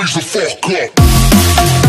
raise the fuck up.